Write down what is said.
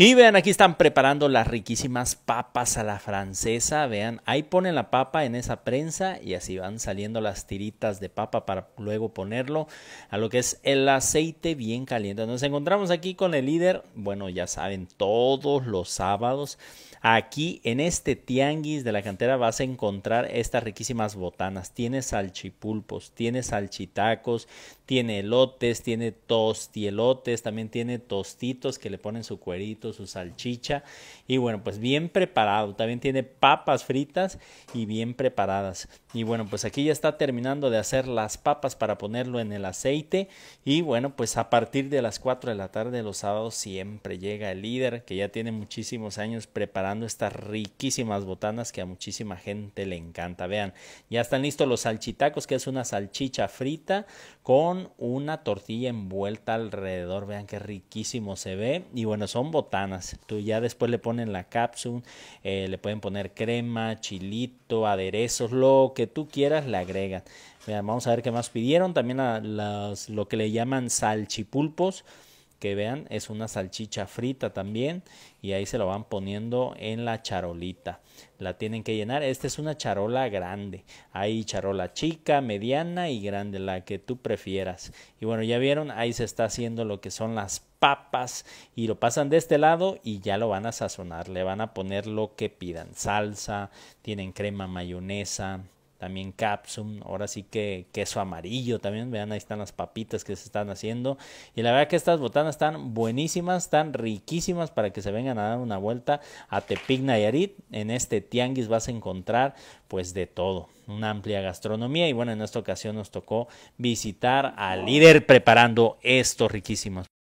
Y vean, aquí están preparando las riquísimas papas a la francesa. Vean, ahí ponen la papa en esa prensa y así van saliendo las tiritas de papa para luego ponerlo a lo que es el aceite bien caliente. Nos encontramos aquí con el líder, bueno, ya saben, todos los sábados. Aquí en este tianguis de la cantera vas a encontrar estas riquísimas botanas. Tiene salchipulpos, tiene salchitacos, tiene elotes, tiene tostielotes, también tiene tostitos que le ponen su cuerito, su salchicha. Y bueno, pues bien preparado. También tiene papas fritas y bien preparadas. Y bueno, pues aquí ya está terminando de hacer las papas para ponerlo en el aceite. Y bueno, pues a partir de las 4 de la tarde los sábados siempre llega el líder que ya tiene muchísimos años preparando estas riquísimas botanas que a muchísima gente le encanta. Vean, ya están listos los salchitacos, que es una salchicha frita con una tortilla envuelta alrededor. Vean qué riquísimo se ve. Y bueno, son botanas. Tú ya después le ponen la cápsula, eh, le pueden poner crema, chilito, aderezos, lo que tú quieras le agregan. Vamos a ver qué más pidieron. También lo que le llaman salchipulpos que vean es una salchicha frita también y ahí se lo van poniendo en la charolita. La tienen que llenar. Esta es una charola grande. Hay charola chica mediana y grande la que tú prefieras. Y bueno ya vieron ahí se está haciendo lo que son las papas y lo pasan de este lado y ya lo van a sazonar. Le van a poner lo que pidan salsa tienen crema mayonesa también capsum, ahora sí que queso amarillo también, vean ahí están las papitas que se están haciendo. Y la verdad que estas botanas están buenísimas, están riquísimas para que se vengan a dar una vuelta a Tepic Nayarit, en este tianguis vas a encontrar pues de todo, una amplia gastronomía y bueno en esta ocasión nos tocó visitar al líder preparando estos riquísimos